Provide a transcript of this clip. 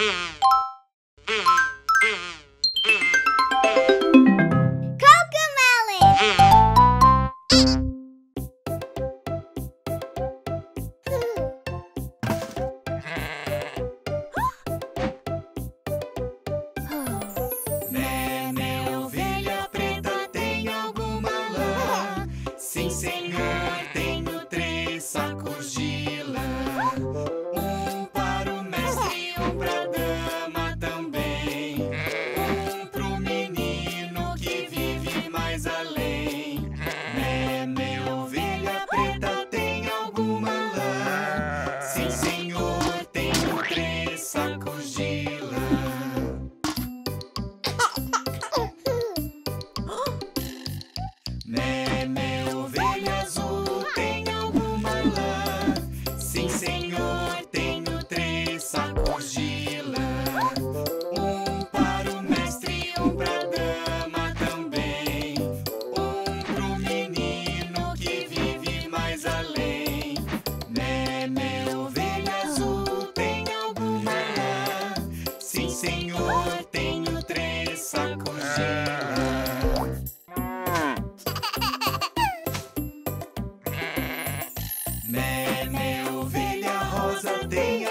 Yeah. Name. Mm-hmm.